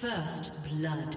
First blood.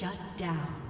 Shut down.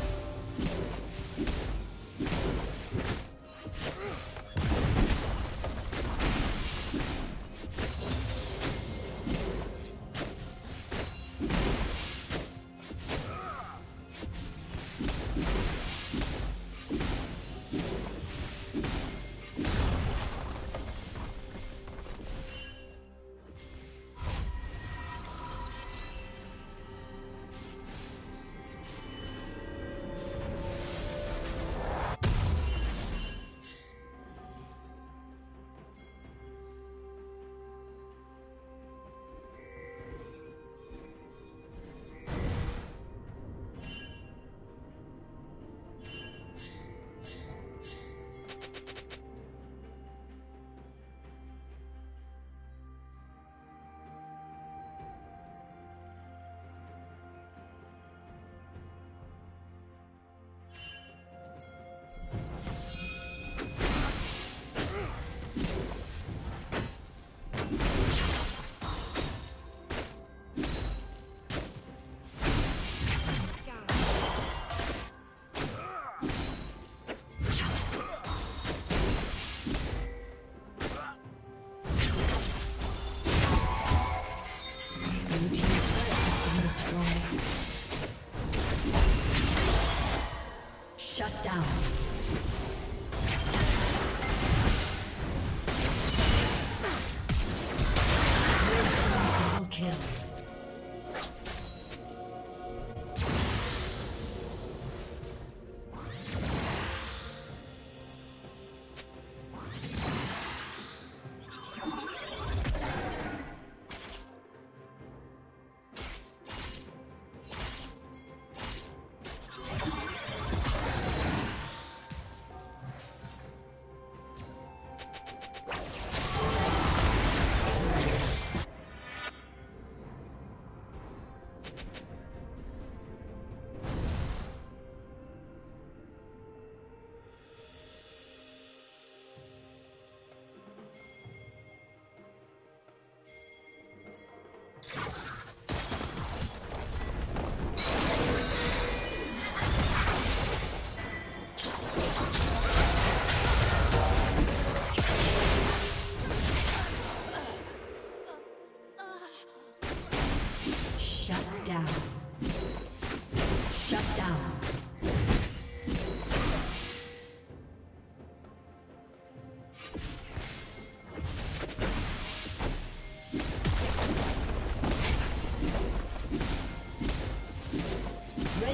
Down.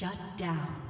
Shut down.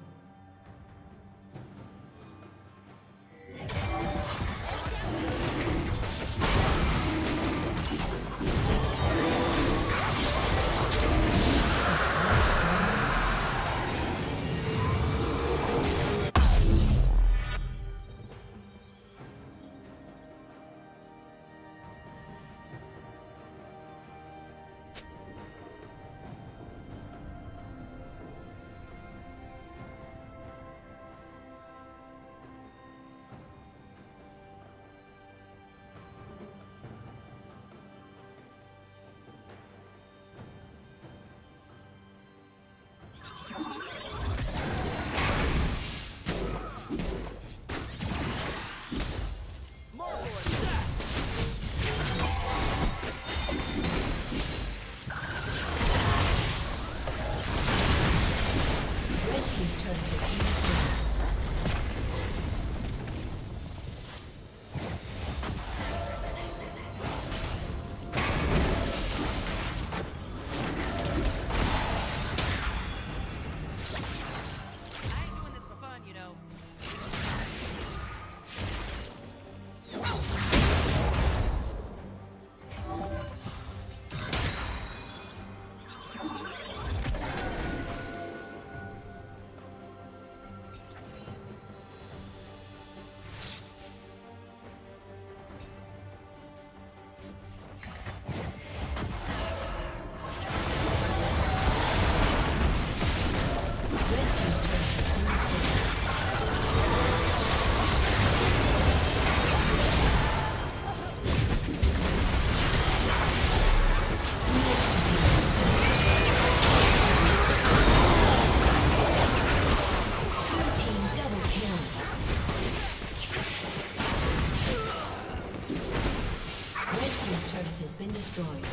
turret has been destroyed.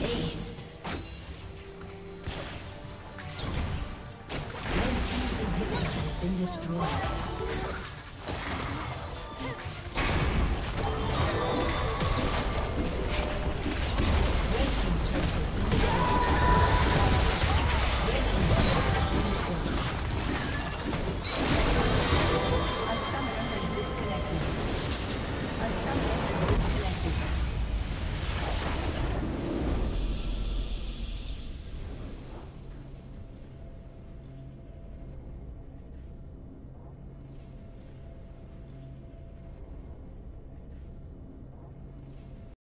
Ace. Red team's inhibitor has been destroyed.